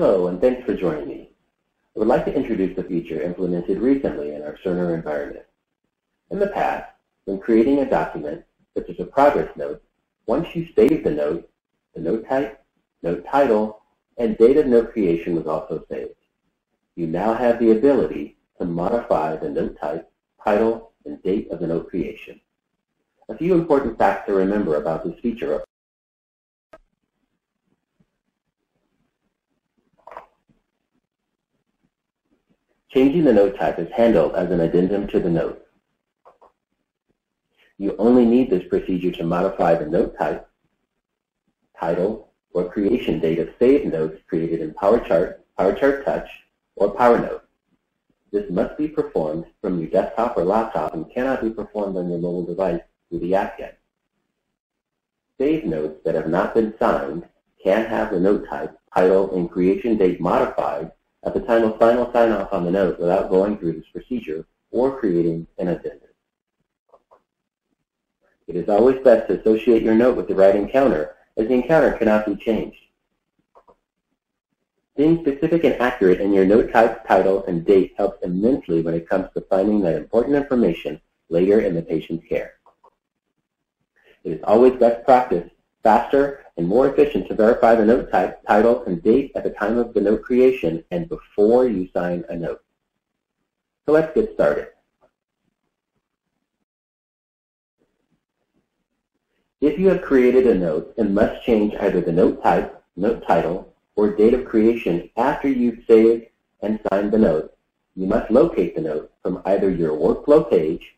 Hello, and thanks for joining me. I would like to introduce a feature implemented recently in our Cerner environment. In the past, when creating a document, such as a progress note, once you save the note, the note type, note title, and date of note creation was also saved. You now have the ability to modify the note type, title, and date of the note creation. A few important facts to remember about this feature Changing the note type is handled as an addendum to the note. You only need this procedure to modify the note type, title, or creation date of saved notes created in PowerChart, PowerChart Touch, or PowerNote. This must be performed from your desktop or laptop and cannot be performed on your mobile device through the app yet. Saved notes that have not been signed can have the note type, title, and creation date modified at the time of final sign-off on the note without going through this procedure or creating an addendum. It is always best to associate your note with the right encounter, as the encounter cannot be changed. Being specific and accurate in your note type, title, and date helps immensely when it comes to finding that important information later in the patient's care. It is always best practice, faster, and more efficient to verify the note type, title, and date at the time of the note creation and before you sign a note. So let's get started. If you have created a note and must change either the note type, note title, or date of creation after you've saved and signed the note, you must locate the note from either your workflow page,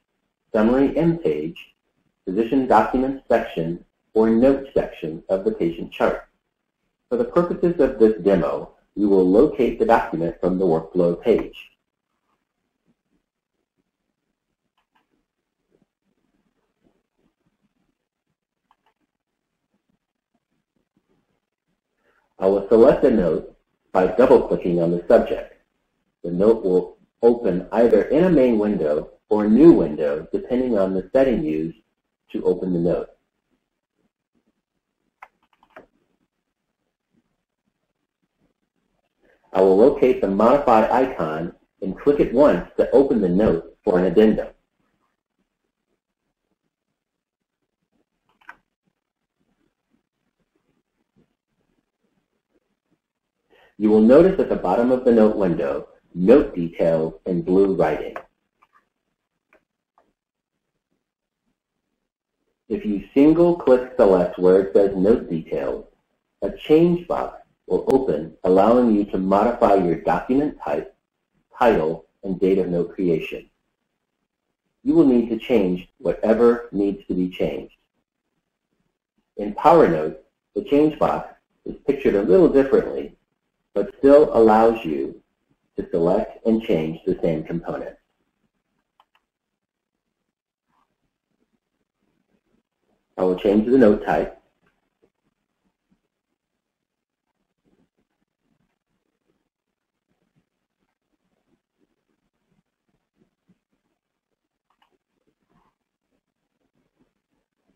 summary end page, physician documents section, or note section of the patient chart. For the purposes of this demo, we will locate the document from the workflow page. I will select a note by double-clicking on the subject. The note will open either in a main window or a new window, depending on the setting used to open the note. I will locate the Modify icon and click it once to open the note for an addendum. You will notice at the bottom of the note window, note details in blue writing. If you single click select where it says note details, a change box will open allowing you to modify your document type, title, and date of note creation. You will need to change whatever needs to be changed. In PowerNote, the change box is pictured a little differently but still allows you to select and change the same component. I will change the note type.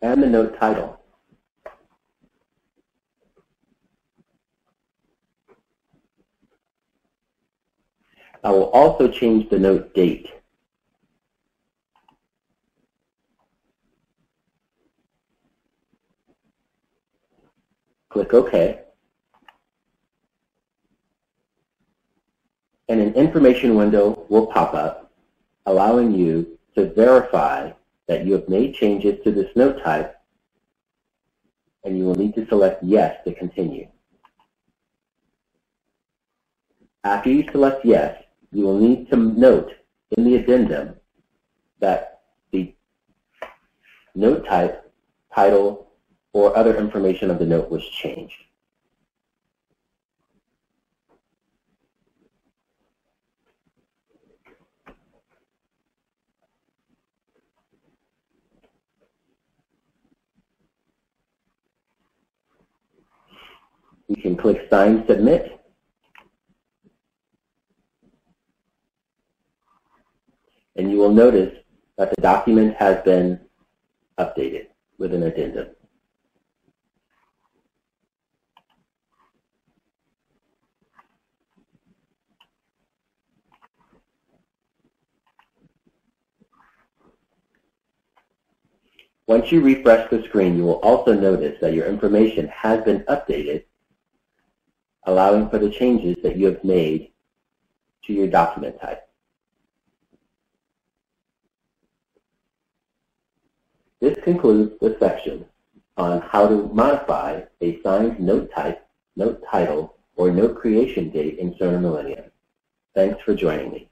And the note title. I will also change the note date. Click OK. And an information window will pop up, allowing you to verify that you have made changes to this note type, and you will need to select Yes to continue. After you select Yes, you will need to note in the addendum that the note type, title, or other information of the note was changed. You can click Sign Submit. And you will notice that the document has been updated with an addendum. Once you refresh the screen, you will also notice that your information has been updated allowing for the changes that you have made to your document type. This concludes the section on how to modify a signed note type, note title, or note creation date in Cerner Millennium. Thanks for joining me.